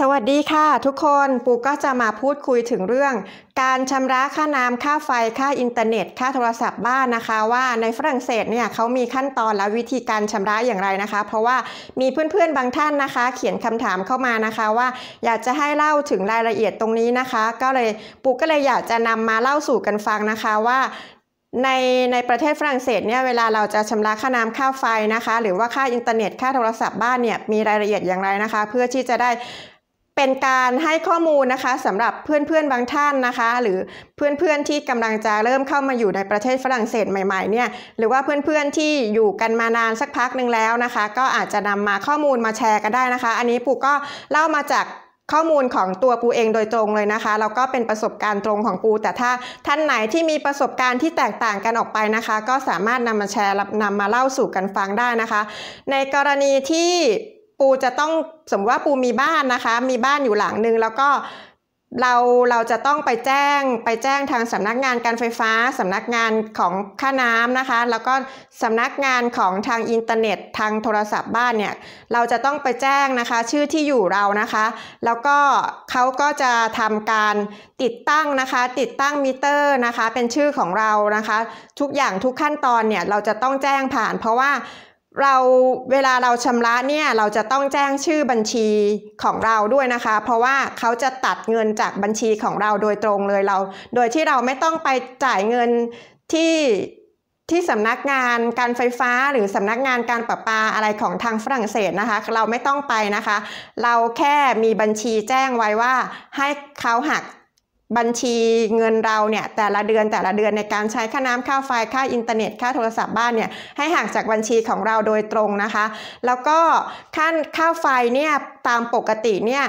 สวัสดีค่ะทุกคนปูก็จะมาพูดคุยถึงเรื่อง การชำระค่าน้ำค่าไฟค่าอินเทอร์เน็ต ค่าโทรศัพท์บ้านนะคะ ว่าในฝรั่งเศสเนี่ยเขามีขั้นตอนและวิธีการชำระอย่างไรนะคะ เพราะว่ามีเพื่อนๆบางท่านนะคะ เขียนคำถามเข้ามานะคะว่า อยากจะให้เล่าถึงรายละเอียดตรงนี้นะคะ ก็เลยปูก็เลยอยากจะนำมาเล่าสู่กันฟังนะคะว่าในในประเทศฝรั่งเศสเนี่ยเวลาเราจะชำระค่าน้ำค่าไฟนะคะ หรือว่าค่าอินเทอร์เน็ตค่าโทรศัพท์บ้านเนี่ยมีรายละเอียดอย่างไรนะคะ เพื่อที่จะได้ เป็นการให้ข้อมูลนะคะสำหรับเพื่อนๆบางท่านนะคะ หรือเพื่อนๆที่กำลังจะเริ่มเข้ามาอยู่ในประเทศฝรั่งเศสใหม่ๆเนี่ยหรือว่าเพื่อนๆที่อยู่กันมานานสักพักหนึ่งแล้วนะคะ ก็อาจจะนำมาข้อมูลมาแชร์กันได้นะคะ อันนี้ปูก็เล่ามาจากข้อมูลของตัวปูเองโดยตรงเลยนะคะแล้วก็เป็นประสบการณ์ตรงของปู แต่ถ้าท่านไหนที่มีประสบการณ์ที่แตกต่างกันออกไปนะคะ ก็สามารถนำมาแชร์นำมาเล่าสู่กันฟังได้นะคะ ในกรณีที่ ปูจะต้องสมมติว่าปูมีบ้านนะคะ มีบ้านอยู่หลังนึงแล้วก็เราเราจะต้องไปแจ้งไปแจ้งทางสำนักงานการไฟฟ้าสำนักงานของค่าน้ำนะคะ แล้วก็สำนักงานของทางอินเทอร์เน็ตทางโทรศัพท์บ้านเนี่ยเราจะต้องไปแจ้งนะคะ ชื่อที่อยู่เรานะคะ แล้วก็เขาก็จะทำการติดตั้งนะคะ ติดตั้งมิเตอร์นะคะ เป็นชื่อของเรานะคะ ทุกอย่างทุกขั้นตอนเนี่ยเราจะต้องแจ้งผ่าน เพราะว่า เราเวลาเราชำระเนี่ยเราจะต้องแจ้งชื่อบัญชีของเราด้วยนะคะ เพราะว่าเขาจะตัดเงินจากบัญชีของเราโดยตรงเลยเรา โดยที่เราไม่ต้องไปจ่ายเงินที่ที่สำนักงานการไฟฟ้าหรือสำนักงานการประปาอะไรของทางฝรั่งเศสนะคะ เราไม่ต้องไปนะคะ เราแค่มีบัญชีแจ้งไว้ว่าให้เขาหัก บัญชีเงินเราเนี่ยแต่ละเดือนแต่ละเดือนในการใช้ค่าน้ำค่าไฟค่าอินเทอร์เน็ตค่าโทรศัพท์บ้านเนี่ยให้ห่างจากบัญชีของเราโดยตรงนะคะ แล้วก็ค่าค่าไฟเนี่ยตามปกติเนี่ย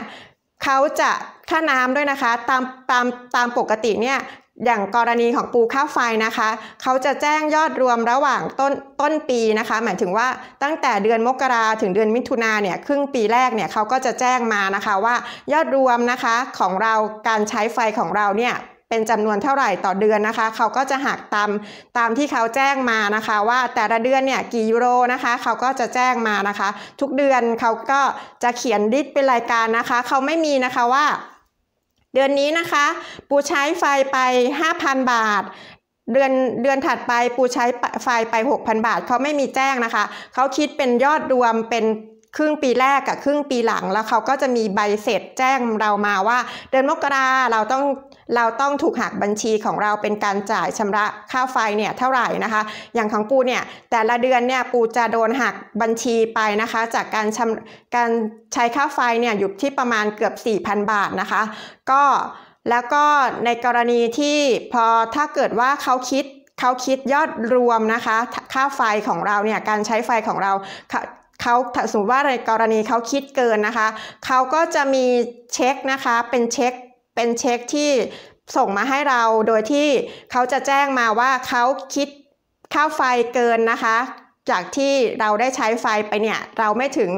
เขาจะค่าน้ำด้วยนะคะ ตามตามตามปกติเนี่ย อย่างกรณีของปูค่าไฟนะคะ เขาจะแจ้งยอดรวมระหว่างต้นต้นปีนะคะ หมายถึงว่าตั้งแต่เดือนมกราถึงเดือนมิถุนาเนี่ยครึ่งปีแรกเนี่ยเขาก็จะแจ้งมานะคะว่ายอดรวมนะคะของเราการใช้ไฟของเราเนี่ยเป็นจำนวนเท่าไหร่ต่อเดือนนะคะ เขาก็จะหักตามตามที่เขาแจ้งมานะคะ ว่าแต่ละเดือนเนี่ยกี่ยูโรนะคะ เขาก็จะแจ้งมานะคะ ทุกเดือนเขาก็จะเขียนดิสเป็นรายการนะคะ เขาไม่มีนะคะว่า เดือนนี้นะคะ ปูใช้ไฟไป 5,000 บาท เดือนเดือนถัดไปปูใช้ไฟไป 6,000 บาทเขาไม่มีแจ้งนะคะ เขาคิดเป็นยอดรวมเป็นครึ่งปีแรกกับครึ่งปีหลังแล้วเขาก็จะมีใบเสร็จแจ้งเรามาว่า เดือนมกราเราต้อง เราต้องถูกหักบัญชีของเราเป็นการจ่ายชำระค่าไฟเนี่ยเท่าไหร่นะคะ อย่างของปูเนี่ยแต่ละเดือนเนี่ยปูจะโดนหักบัญชีไปนะคะ จากการชำการใช้ค่าไฟเนี่ยอยู่ที่ประมาณเกือบ 4,000 บาทนะคะ ก็แล้วก็ในกรณีที่พอถ้าเกิดว่าเขาคิดเขาคิดยอดรวมนะคะ ค่าไฟของเราเนี่ยการใช้ไฟของเราเขาสมมติว่าในกรณีเขาคิดเกินนะคะ เขาก็จะมีเช็คนะคะ เป็นเช็ค เป็นเช็คที่ส่งมาให้เราโดยที่เขาจะแจ้งมาว่าเขาคิดค่าไฟเกินนะคะ จากที่เราได้ใช้ไฟไปเนี่ยเราไม่ถึง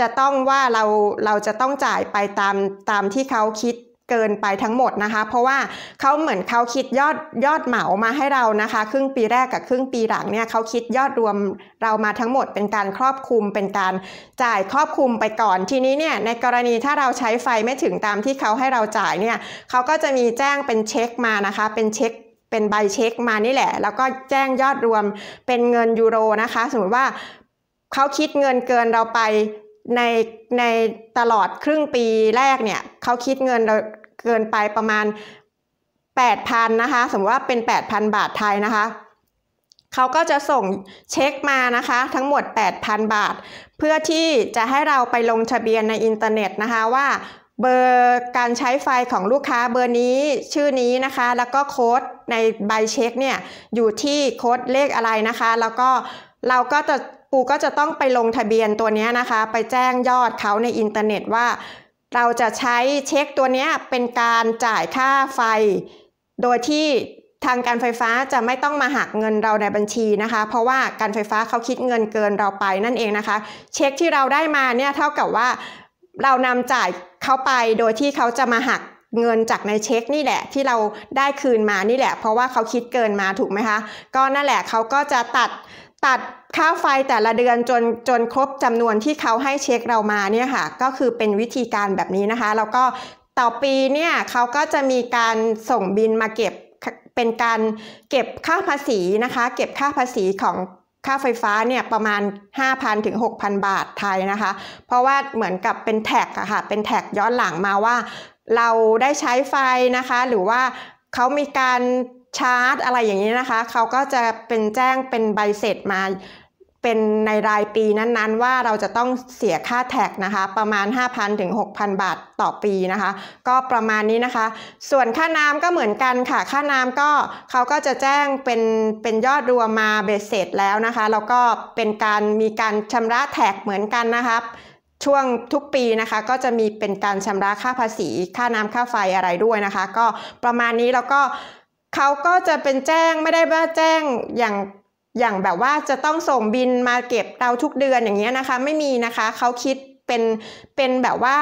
จะต้องว่าเราเราจะต้องจ่ายไปตามตามที่เขาคิด เกินไปทั้งหมดนะคะ เพราะว่าเขาเหมือนเขาคิดยอดยอดเหมามาให้เรานะคะ ครึ่งปีแรกกับครึ่งปีหลังเนี่ยเขาคิดยอดรวมเรามาทั้งหมดเป็นการครอบคลุมเป็นการจ่ายครอบคลุมไปก่อนทีนี้เนี่ยในกรณีถ้าเราใช้ไฟไม่ถึงตามที่เขาให้เราจ่ายเนี่ยเขาก็จะมีแจ้งเป็นเช็คมานะคะ เป็นเช็คเป็นใบเช็คมานี่แหละ แล้วก็แจ้งยอดรวมเป็นเงินยูโรนะคะ สมมติว่าเขาคิดเงินเกินเราไปในในตลอดครึ่งปีแรกเนี่ยเขาคิดเงินเรา เกินไปประมาณ 8,000นะคะ สมมติว่าเป็น 8,000 บาทไทยนะคะเขาก็จะส่งเช็คมานะคะ ทั้งหมด 8,000 บาท เพื่อที่จะให้เราไปลงทะเบียนในอินเทอร์เน็ตนะคะว่าเบอร์การใช้ไฟของลูกค้าเบอร์นี้ชื่อนี้นะคะ แล้วก็โค้ดในใบเช็คเนี่ยอยู่ที่โค้ดเลขอะไรนะคะ แล้วก็เราก็จะปูก็จะต้องไปลงทะเบียนตัวนี้นะคะ ไปแจ้งยอดเขาในอินเทอร์เน็ตว่า เราจะใช้เช็คตัวนี้เป็นการจ่ายค่าไฟ โดยที่ทางการไฟฟ้าจะไม่ต้องมาหักเงินเราในบัญชีนะคะ เพราะว่าการไฟฟ้าเขาคิดเงินเกินเราไปนั่นเองนะคะ เช็คที่เราได้มาเนี่ยเท่ากับว่าเรานำจ่ายเขาไปโดยที่เขาจะมาหักเงินจากในเช็คนี่แหละที่เราได้คืนมานี่แหละ เพราะว่าเขาคิดเกินมาถูกไหมคะ ก็นั่นแหละเขาก็จะตัด ตัดค่าไฟแต่ละเดือนจนจนครบจำนวนที่เขาให้เช็คเรามาเนี่ยค่ะ ก็คือเป็นวิธีการแบบนี้นะคะ แล้วก็ต่อปีเนี่ยเขาก็จะมีการส่งบินมาเก็บเป็นการเก็บค่าภาษีนะคะ เก็บค่าภาษีของค่าไฟฟ้าเนี่ยประมาณ 5,000ถึง6,000 บาทไทยนะคะ เพราะว่าเหมือนกับเป็นแท็กอะค่ะ เป็นแท็กย้อนหลังมาว่า เราได้ใช้ไฟนะคะ หรือว่าเขามีการ ชาร์จอะไรอย่างนี้นะคะ เขาก็จะเป็นแจ้งเป็นใบเสร็จมาเป็นในรายปีนั้นๆ ว่าเราจะต้องเสียค่าแท็กนะคะ ประมาณ 5,000ถึง6,000 บาทต่อปีนะคะ ก็ประมาณนี้นะคะ ส่วนค่าน้ำก็เหมือนกันค่ะ ค่าน้ำก็เขาก็จะแจ้งเป็นเป็นยอดรวมมาเบสเสร็จแล้วนะคะ แล้วก็เป็นการมีการชำระแท็กเหมือนกันนะคะช่วงทุกปีนะคะก็จะมีเป็นการชำระค่าภาษี ค่าน้ำค่าไฟอะไรด้วยนะคะ ก็ประมาณนี้แล้วก็ เขาก็จะเป็นแจ้งไม่ได้ว่าแจ้งอย่างอย่างแบบว่าจะต้องส่งบินมาเก็บเราทุกเดือนอย่างเงี้ยนะคะ ไม่มีนะคะเขาคิดเป็นเป็นแบบว่า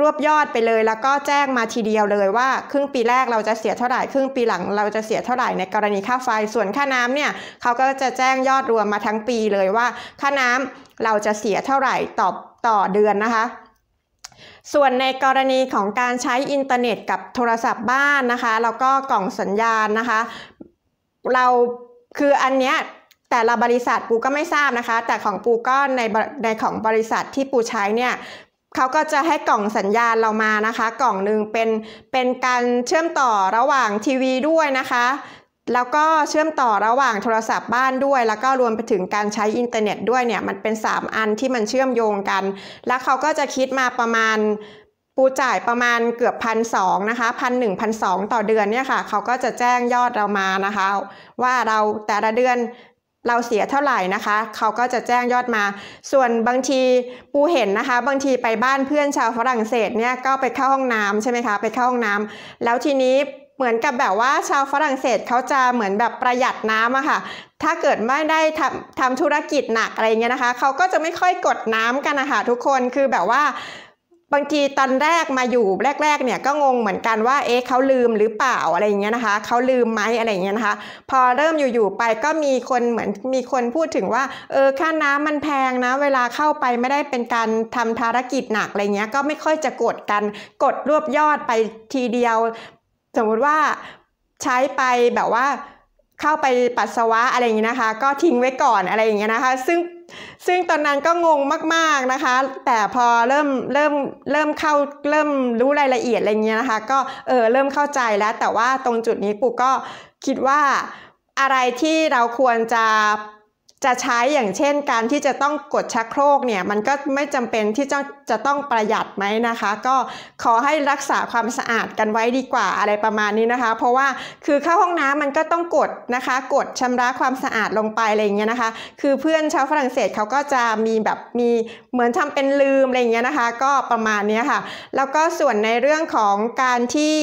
รวบยอดไปเลย แล้วก็แจ้งมาทีเดียวเลยว่า ครึ่งปีแรกเราจะเสียเท่าไหร่ครึ่งปีหลังเราจะเสียเท่าไหร่ในกรณีค่าไฟส่วนค่าน้ำเนี่ยเขาก็จะแจ้งยอดรวมมาทั้งปีเลยว่า ค่าน้ำเราจะเสียเท่าไหร่ต่อต่อเดือนนะคะ ส่วนในกรณีของการใช้อินเทอร์เน็ตกับโทรศัพท์บ้านนะคะแล้วก็กล่องสัญญาณนะคะ เราคืออันเนี้ยแต่ละบริษัทปูก็ไม่ทราบนะคะ แต่ของปูก็ในในของบริษัทที่ปูใช้เนี่ยเขาก็จะให้กล่องสัญญาณเรามานะคะ กล่องหนึ่งเป็นเป็นการเชื่อมต่อระหว่างทีวีด้วยนะคะ แล้วก็เชื่อมต่อระหว่างโทรศัพท์บ้านด้วย แล้วก็รวมไปถึงการใช้อินเทอร์เน็ตด้วยเนี่ยมันเป็น 3 อันที่มันเชื่อมโยงกัน แล้วเขาก็จะคิดมาประมาณปูจ่ายประมาณเกือบพันสองนะคะพันหนึ่งพันสองต่อเดือนเนี่ยค่ะเขาก็จะแจ้งยอดเรามานะคะ ว่าเราแต่ละเดือนเราเสียเท่าไหร่นะคะ เขาก็จะแจ้งยอดมา ส่วนบางทีปูเห็นนะคะ บางทีไปบ้านเพื่อนชาวฝรั่งเศสเนี่ยก็ไปเข้าห้องน้ำใช่ไหมคะ ไปเข้าห้องน้ำแล้วทีนี้ เหมือนกับแบบว่าชาวฝรั่งเศสเขาจะเหมือนแบบประหยัดน้ำอะค่ะ ถ้าเกิดไม่ได้ทำทำธุรกิจหนักอะไรเงี้ยนะคะ เขาก็จะไม่ค่อยกดน้ำกันนะคะทุกคน คือแบบว่าบางทีตอนแรกมาอยู่แรก ๆ เนี่ยก็งงเหมือนกันว่าเอ๊ะเขาลืมหรือเปล่าอะไรอย่างเงี้ยนะคะเขาลืมไหมอะไรอย่างเงี้ยนะคะ พอเริ่มอยู่ๆไปก็มีคนเหมือนมีคนพูดถึงว่าเออค่าน้ำมันแพงนะ เวลาเข้าไปไม่ได้เป็นการทำภารกิจหนักอะไรเงี้ยก็ไม่ค่อยจะกดกันกดรวบยอดไปทีเดียว สมมติว่าใช้ไปแบบว่าเข้าไปปัสสาวะอะไรอย่างเงี้ยนะคะ ก็ทิ้งไว้ก่อนอะไรอย่างเงี้ยนะคะ ซึ่งซึ่งตอนนั้นก็งงมากๆนะคะ แต่พอเริ่มเริ่มเริ่มเข้าเริ่มรู้รายละเอียดอะไรเงี้ยนะคะ ก็เออเริ่มเข้าใจแล้ว แต่ว่าตรงจุดนี้ปู่ก็คิดว่าอะไรที่เราควรจะ จะใช้อย่างเช่นการที่จะต้องกดชักโครกเนี่ยมันก็ไม่จำเป็นที่จะจะต้องประหยัดไหมนะคะ ก็ขอให้รักษาความสะอาดกันไว้ดีกว่าอะไรประมาณนี้นะคะ เพราะว่าคือเข้าห้องน้ำมันก็ต้องกดนะคะ กดชำระความสะอาดลงไปอะไรอย่างเงี้ยนะคะ คือเพื่อนชาวฝรั่งเศสเขาก็จะมีแบบมีเหมือนทำเป็นลืมอะไรอย่างเงี้ยนะคะ ก็ประมาณนี้ค่ะ แล้วก็ส่วนในเรื่องของการที่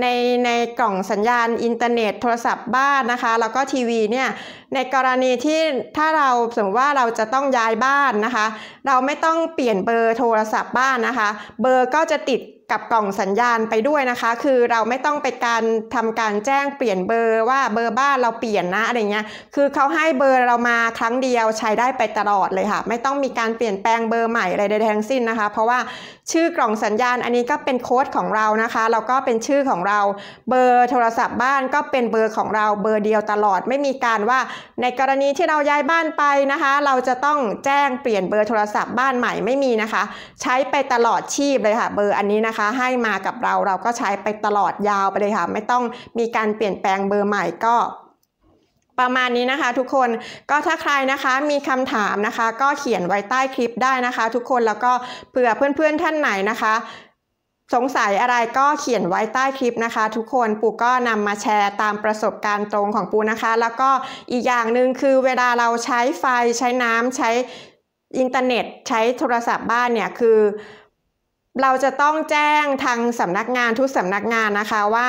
ในในกล่องสัญญาณอินเทอร์เน็ตโทรศัพท์บ้านนะคะ แล้วก็ทีวีเนี่ยในกรณีที่ถ้าเราสมมติว่าเราจะต้องย้ายบ้านนะคะ เราไม่ต้องเปลี่ยนเบอร์โทรศัพท์บ้านนะคะ เบอร์ก็จะติด กับกล่องสัญญาณไปด้วยนะคะ คือเราไม่ต้องไปการทำการแจ้งเปลี่ยนเบอร์ว่าเบอร์บ้านเราเปลี่ยนนะอะไรเงี้ย คือเขาให้เบอร์เรามาครั้งเดียวใช้ได้ไปตลอดเลยค่ะ ไม่ต้องมีการเปลี่ยนแปลงเบอร์ใหม่อะไรใดๆทั้งสิ้นนะคะ เพราะว่าชื่อกล่องสัญญาณอันนี้ก็เป็นโค้ดของเรานะคะ แล้วก็เป็นชื่อของเรา เบอร์โทรศัพท์บ้านก็เป็นเบอร์ของเราเบอร์เดียวตลอด ไม่มีการว่าในกรณีที่เราย้ายบ้านไปนะคะ เราจะต้องแจ้งเปลี่ยนเบอร์โทรศัพท์บ้านใหม่ไม่มีนะคะ ใช้ไปตลอดชีพเลยค่ะเบอร์อันนี้นะคะให้มากับเราเราก็ใช้ไปตลอดยาวไปเลยค่ะ ไม่ต้องมีการเปลี่ยนแปลงเบอร์ใหม่ก็ประมาณนี้นะคะทุกคนก็ถ้าใครนะคะมีคำถามนะคะ ก็เขียนไว้ใต้คลิปได้นะคะ ทุกคนแล้วก็เผื่อเพื่อนๆท่านไหนนะคะ สงสัยอะไรก็เขียนไว้ใต้คลิปนะคะ ทุกคนปูก็นำมาแชร์ตามประสบการณ์ตรงของปูนะคะ แล้วก็อีกอย่างหนึ่งคือเวลาเราใช้ไฟใช้น้ำใช้อินเทอร์เน็ต ใช้โทรศัพท์บ้านเนี่ยคือ เราจะต้องแจ้งทางสำนักงานทุกสำนักงานนะคะว่า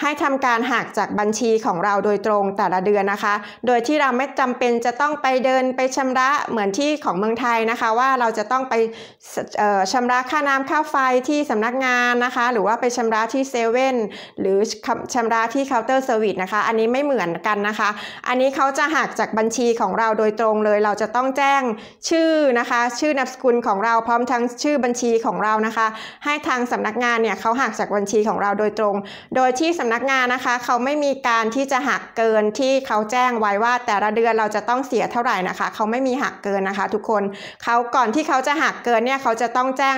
ให้ทำการหักจากบัญชีของเราโดยตรงแต่ละเดือนนะคะ โดยที่เราไม่จำเป็นจะต้องไปเดินไปชำระเหมือนที่ของเมืองไทยนะคะ ว่าเราจะต้องไปชำระค่าน้ำค่าไฟที่สำนักงานนะคะ หรือว่าไปชำระที่เซเว่นหรือชำระที่เคาน์เตอร์เซอร์วิสนะคะ อันนี้ไม่เหมือนกันนะคะ อันนี้เขาจะหักจากบัญชีของเราโดยตรงเลย เราจะต้องแจ้งชื่อนะคะ ชื่อนามสกุลของเราพร้อมทั้งชื่อบัญชีของเรานะคะ ให้ทางสำนักงานเนี่ยเขาหักจากบัญชีของเราโดยตรง โดยที่สำนักงานนะคะ เขาไม่มีการที่จะหักเกินที่เขาแจ้งไว้ว่า แต่ละเดือนเราจะต้องเสียเท่าไหร่นะคะ เขาไม่มีหักเกินนะคะ ทุกคนเขาก่อนที่เขาจะหักเกินเนี่ยเขาจะต้องแจ้ง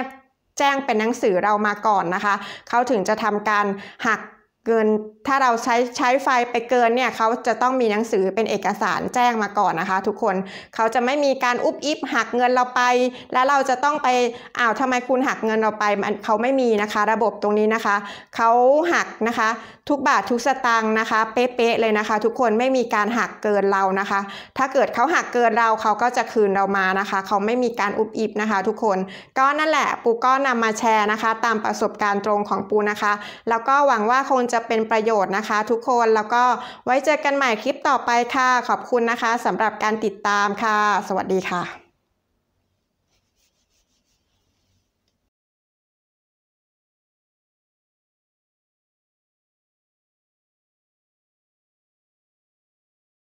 แจ้งเป็นหนังสือเรามาก่อนนะคะ เขาถึงจะทำการหัก เกินถ้าเราใช้ใช้ไฟไปเกินเนี่ยเขาจะต้องมีหนังสือเป็นเอกสารแจ้งมาก่อนนะคะ ทุกคนเขาจะไม่มีการอุบอิบหักเงินเราไป แล้วเราจะต้องไปอ้าวทำไมคุณหักเงินเราไปมันเขาไม่มีนะคะ ระบบตรงนี้นะคะเขาหักนะคะ ทุกบาททุกสตางค์นะคะ เป๊ะๆเลยนะคะ ทุกคนไม่มีการหักเกินเรานะคะ ถ้าเกิดเขาหักเกินเราเขาก็จะคืนเรามานะคะเขาไม่มีการอุบอิบนะคะ ทุกคนก็นั่นแหละปูก็นำมาแชร์นะคะ ตามประสบการณ์ตรงของปูนะคะ แล้วก็หวังว่าคงจะจะเป็นประโยชน์นะคะ ทุกคนแล้วก็ไว้เจอกันใหม่คลิปต่อไปค่ะ ขอบคุณนะคะสำหรับการติดตามค่ะ สวัสดีค่ะ